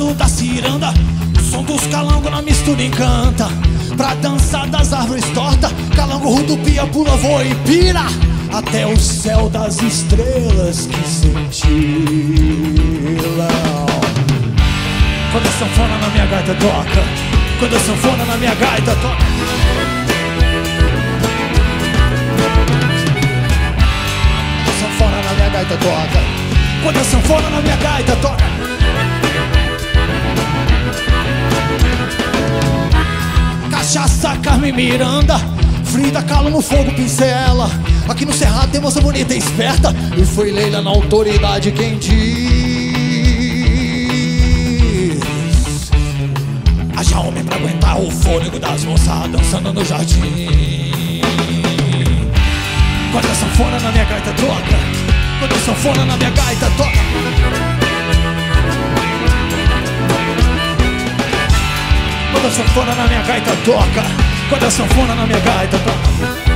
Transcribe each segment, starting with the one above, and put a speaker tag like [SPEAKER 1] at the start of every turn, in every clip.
[SPEAKER 1] com o cerrado da ciranda. O som dos calangos na mistura encanta. Pra dançar das árvores torta Calango rodopia, pula, voa e pira. Até o céu das estrelas que sentilam Quando a sanfona na minha gaita toca Quando a sanfona na minha gaita Cachaça, Carmen Miranda Frida, calo no fogo, pincela. Aqui no Cerrado tem moça bonita e esperta E foi Leila na autoridade quem diz. Haja homem pra aguentar o fôlego das moças dançando no jardim. Quando a sanfona na minha gaita toca Quando a sanfona na minha gaita toca a sanfona na minha gaita toca. Quando a sanfona na minha gaita toca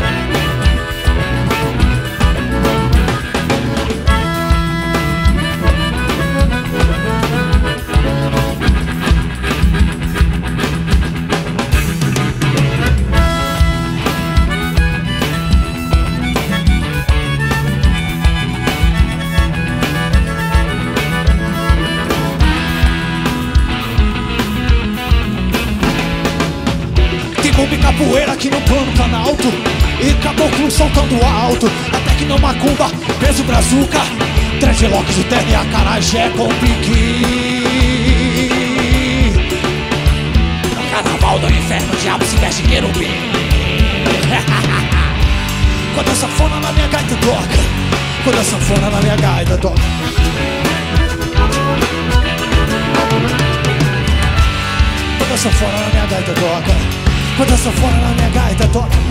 [SPEAKER 1] aqui no plano planalto E caboclo soltando alto. Até que não macumba, peso brazuca Dreadlocks, o terno e a carajé com piqui. No carnaval do inferno, diabo se veste querubim. Quando a sanfona na minha gaita toca. Quando a sanfona na minha gaita toca. Quando a sanfona na minha gaita toca Quando a sanfona na minha gaita toca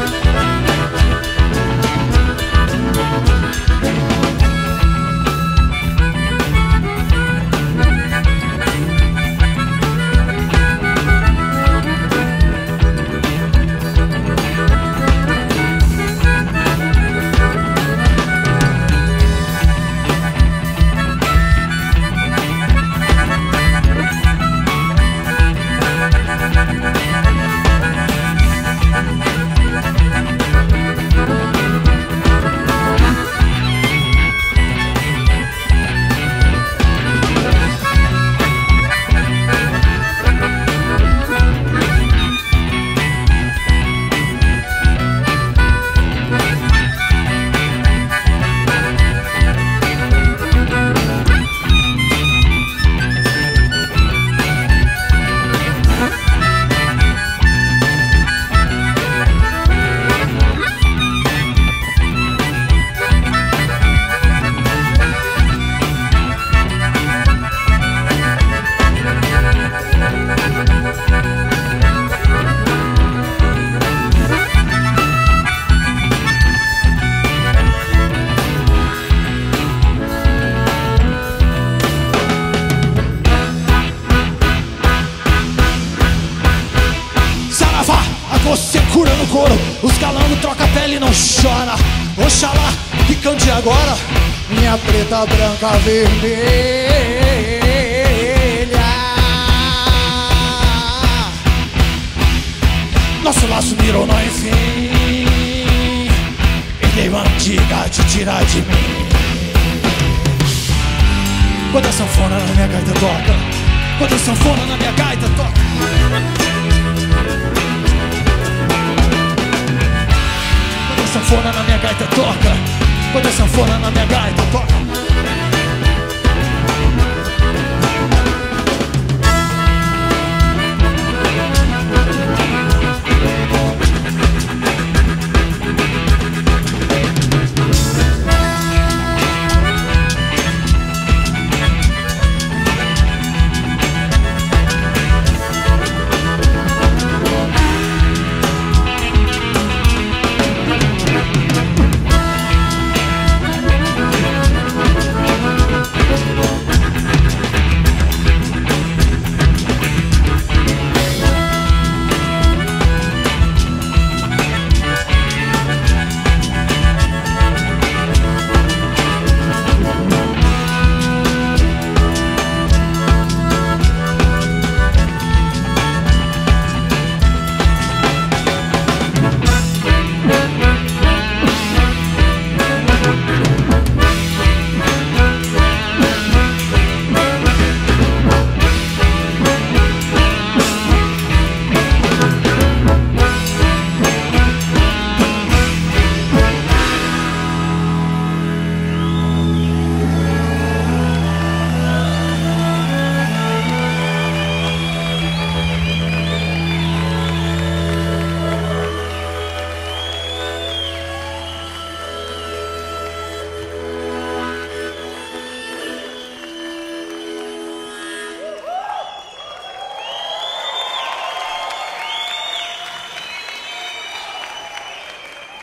[SPEAKER 1] cante agora Minha preta, branca, vermelha. Nosso laço virou nó enfim Ideia antiga de tirar de mim. Quando a sanfona na minha gaita toca Quando a sanfona na minha gaita toca. Quando a sanfona na minha gaita toca Quando a sanfona na minha gaita toca